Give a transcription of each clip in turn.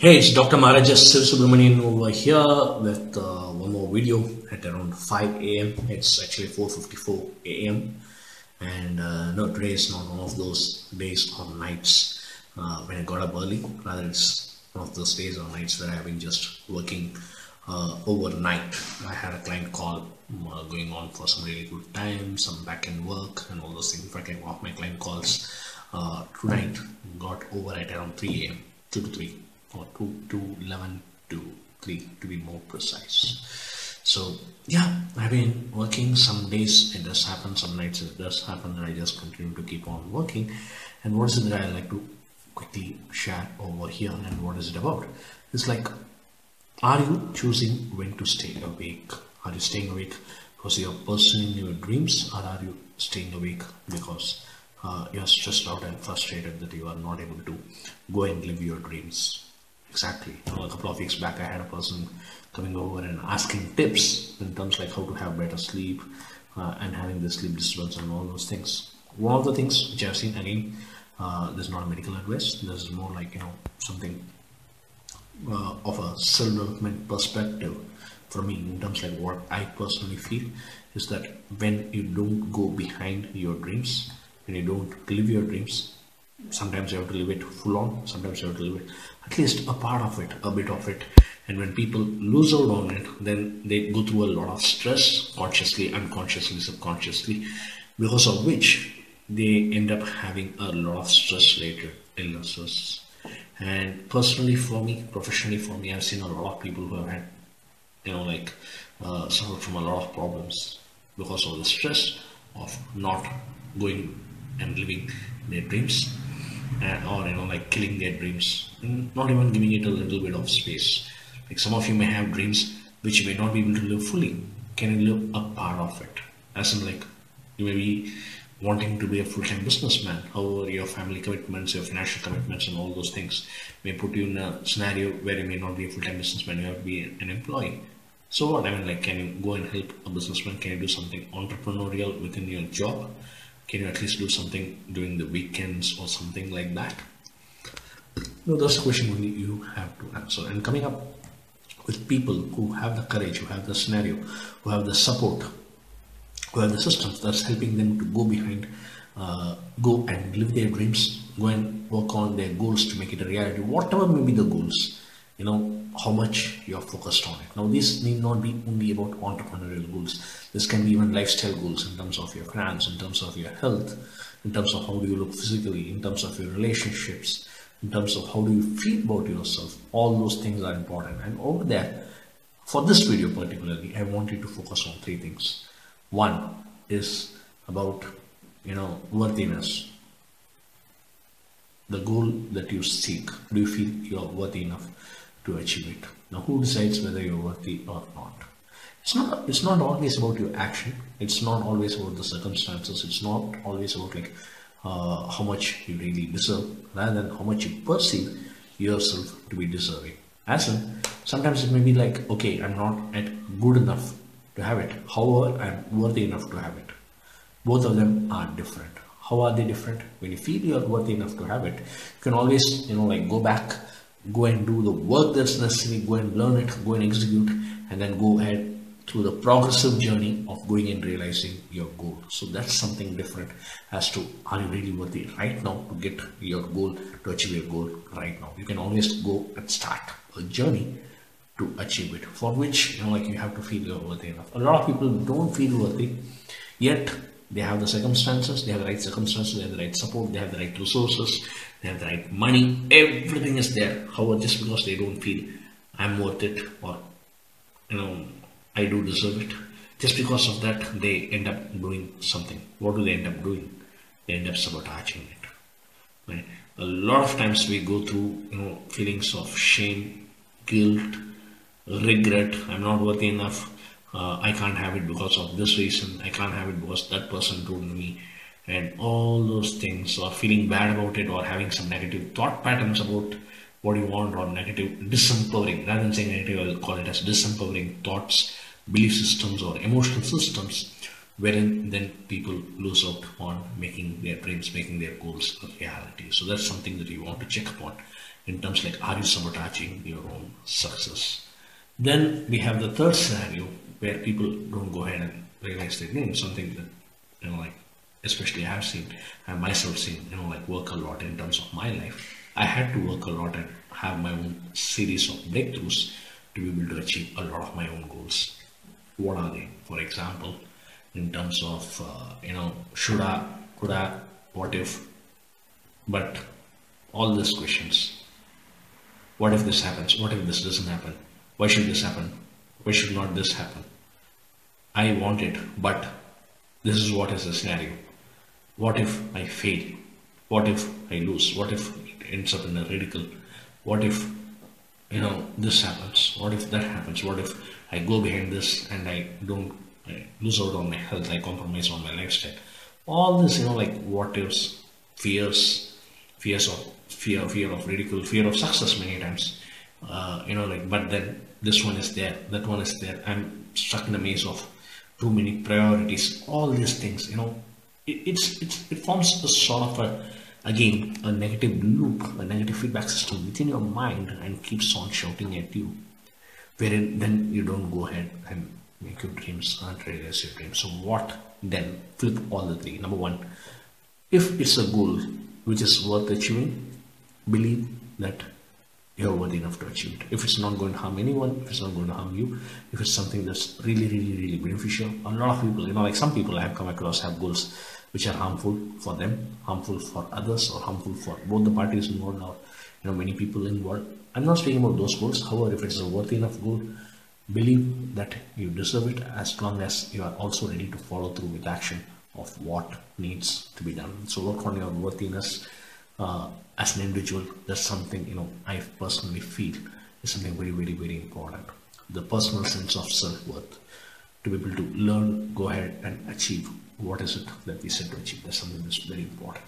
Hey, it's Dr. Maharajas SivaSubramanian over here with uh, one more video at around 5 a.m. It's actually 4.54 a.m. And uh, no, today is not one of those days or nights uh, when I got up early. Rather, it's one of those days or nights where I've been just working uh, overnight. I had a client call uh, going on for some really good time, some back-end work and all those things. In fact, I off my client calls uh, tonight got over at around 3 a.m. 2 to 3 or 2 to 11 to 3 to be more precise. So yeah, I've been working some days it does happen, some nights it does happen and I just continue to keep on working. And what is it that I like to quickly share over here and what is it about? It's like are you choosing when to stay awake? Are you staying awake because you're pursuing your dreams or are you staying awake because uh, you're stressed out and frustrated that you are not able to go and live your dreams? Exactly. You know, a couple of weeks back, I had a person coming over and asking tips in terms like how to have better sleep uh, and having the sleep disturbance and all those things. One of the things which I've seen again, uh, this is not a medical advice. This is more like you know something uh, of a self-development perspective for me in terms like what I personally feel is that when you don't go behind your dreams, when you don't live your dreams, sometimes you have to live it full on, sometimes you have to live it at least a part of it, a bit of it. And when people lose out on it, then they go through a lot of stress, consciously, unconsciously, subconsciously, because of which they end up having a lot of stress related illnesses. And personally, for me, professionally, for me, I've seen a lot of people who have had, you know, like uh, suffered from a lot of problems because of the stress of not going and living their dreams uh, or you know like killing their dreams. Not even giving it a little bit of space. Like some of you may have dreams which you may not be able to live fully. Can you live a part of it? As in like you may be wanting to be a full-time businessman. However your family commitments your financial commitments and all those things may put you in a scenario where you may not be a full-time businessman you have to be an employee. So what? I mean like can you go and help a businessman? Can you do something entrepreneurial within your job can you at least do something during the weekends or something like that? No, that's a question only you have to answer. And coming up with people who have the courage, who have the scenario, who have the support, who have the systems that's helping them to go behind, uh, go and live their dreams, go and work on their goals to make it a reality, whatever may be the goals you know how much you're focused on it. Now this need not be only about entrepreneurial goals. This can be even lifestyle goals in terms of your finance in terms of your health in terms of how do you look physically in terms of your relationships in terms of how do you feel about yourself. All those things are important. And over there for this video particularly i want you to focus on three things. One is about you know worthiness. The goal that you seek. Do you feel you're worthy enough to achieve it. Now, who decides whether you're worthy or not? It's not. It's not always about your action. It's not always about the circumstances. It's not always about like uh, how much you really deserve, rather than how much you perceive yourself to be deserving. As in, sometimes it may be like, okay, I'm not at good enough to have it. However, I'm worthy enough to have it. Both of them are different. How are they different? When you feel you're worthy enough to have it, you can always, you know, like go back go and do the work that's necessary, go and learn it, go and execute, and then go ahead through the progressive journey of going and realizing your goal. So that's something different as to are you really worthy right now to get your goal, to achieve your goal right now. You can always go and start a journey to achieve it, for which you know like you have to feel you're worthy enough. A lot of people don't feel worthy, yet they have the circumstances, they have the right circumstances, they have the right support, they have the right resources, they have the right money, everything is there. However, just because they don't feel I'm worth it or you know I do deserve it, just because of that they end up doing something. What do they end up doing? They end up sabotaging it. Right? A lot of times we go through you know feelings of shame, guilt, regret, I'm not worthy enough uh, I can't have it because of this reason, I can't have it because that person told me, and all those things, or feeling bad about it, or having some negative thought patterns about what you want, or negative disempowering, rather than saying negative, I'll call it as disempowering thoughts, belief systems, or emotional systems, wherein then people lose out on making their dreams, making their goals a reality. So that's something that you want to check upon in terms like are you sabotaging your own success? Then we have the third scenario where people don't go ahead and realize their name, something that you know like especially I have seen I myself seen, you know, like work a lot in terms of my life. I had to work a lot and have my own series of breakthroughs to be able to achieve a lot of my own goals. What are they? For example, in terms of uh, you know should I could I what if but all these questions what if this happens what if this doesn't happen why should this happen why should not this happen. I want it but this is what is the scenario. What if I fail? What if I lose? What if it ends up in a ridicule? What if you know this happens? What if that happens? What if I go behind this and I don't I lose out on my health, I compromise on my lifestyle. All this, you know, like what ifs, fears, fears of fear, fear of ridicule, fear of success many times. Uh, you know, like but then this one is there, that one is there. I'm stuck in a maze of too many priorities. All these things, you know, it, it's, it's it forms a sort of a again a negative loop, a negative feedback system within your mind and keeps on shouting at you. Wherein then you don't go ahead and make your dreams and realize your dreams. So what then? Flip all the three. Number one, if it's a goal which is worth achieving, believe that you're worthy enough to achieve it. If it's not going to harm anyone, if it's not going to harm you, if it's something that's really, really, really beneficial, a lot of people, you know, like some people I have come across have goals which are harmful for them, harmful for others, or harmful for both the parties involved, or you know, many people involved. I'm not speaking about those goals. However, if it's a worthy enough goal, Believe that you deserve it as long as you are also ready to follow through with action of what needs to be done. So work on your worthiness uh, as an individual. That's something you know I personally feel is something very very very important. The personal sense of self-worth to be able to learn, go ahead and achieve what is it that we set to achieve. That's something that's very important.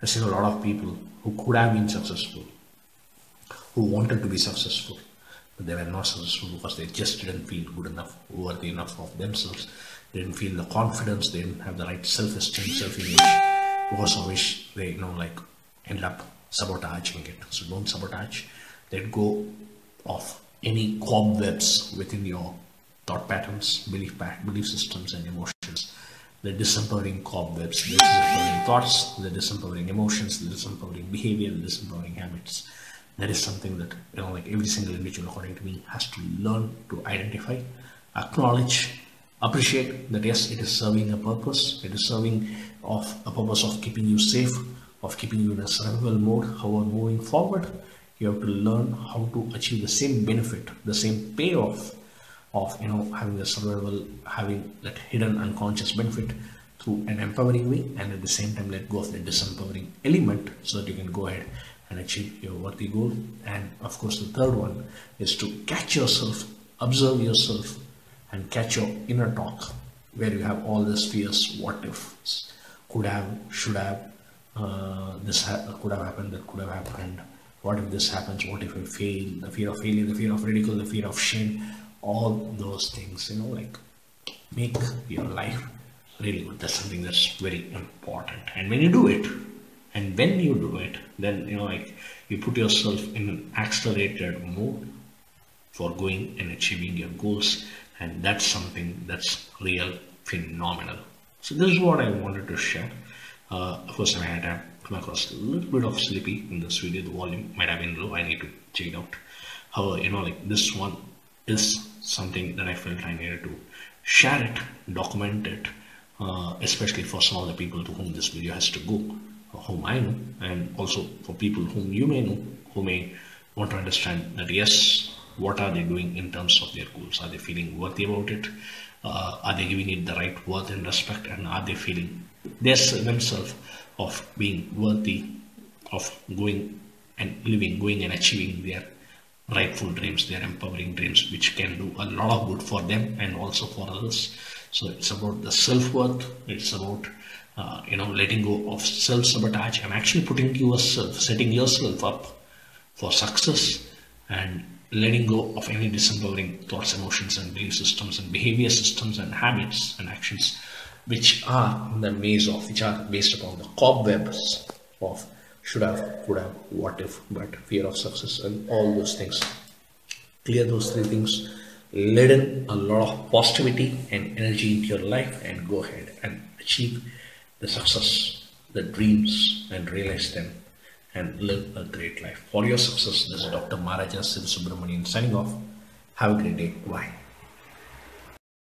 I've seen a lot of people who could have been successful, who wanted to be successful, but they were not successful because they just didn't feel good enough, worthy enough of themselves. They didn't feel the confidence, they didn't have the right self-esteem, self-image, because of which they, you know, like end up sabotaging it. So don't sabotage. Let go of any cobwebs within your thought patterns, belief belief systems, and emotions. The disempowering cobwebs, the disempowering thoughts, the disempowering emotions, the disempowering behavior, the disempowering habits that is something that you know like every single individual according to me has to learn to identify acknowledge appreciate that yes it is serving a purpose it is serving of a purpose of keeping you safe of keeping you in a survival mode however moving forward you have to learn how to achieve the same benefit the same payoff of you know having the survival having that hidden unconscious benefit through an empowering way and at the same time let go of the disempowering element so that you can go ahead and achieve your worthy goal. And of course, the third one is to catch yourself, observe yourself, and catch your inner talk where you have all these fears what if, could have, should have, uh, this could have happened, that could have happened. What if this happens? What if I fail? The fear of failure, the fear of ridicule, the fear of shame, all those things, you know, like make your life really good. That's something that's very important. And when you do it, and when you do it then you know like you put yourself in an accelerated mode for going and achieving your goals and that's something that's real phenomenal so this is what i wanted to share Uh, of course i had uh, come across a little bit of sleepy in this video the volume might have been low i need to check it out however you know like this one is something that i felt i needed to share it document it uh, especially for some of the people to whom this video has to go uh, whom I know, and also for people whom you may know, who may want to understand that yes, what are they doing in terms of their goals? Are they feeling worthy about it? Uh, are they giving it the right worth and respect? And are they feeling themselves of being worthy of going and living, going and achieving their rightful dreams, their empowering dreams, which can do a lot of good for them and also for others. So it's about the self worth, it's about uh, you know, letting go of self-sabotage and actually putting yourself, setting yourself up for success and letting go of any disempowering thoughts, emotions, and belief systems and behavior systems and habits and actions which are in the maze of which are based upon the cobwebs of should have, could have, what if, but fear of success and all those things. Clear those three things, let in a lot of positivity and energy into your life and go ahead and achieve the success, the dreams and realize them and live a great life. For your success, this is Dr. Maharaja SivaSubramanian signing off. Have a great day. Bye.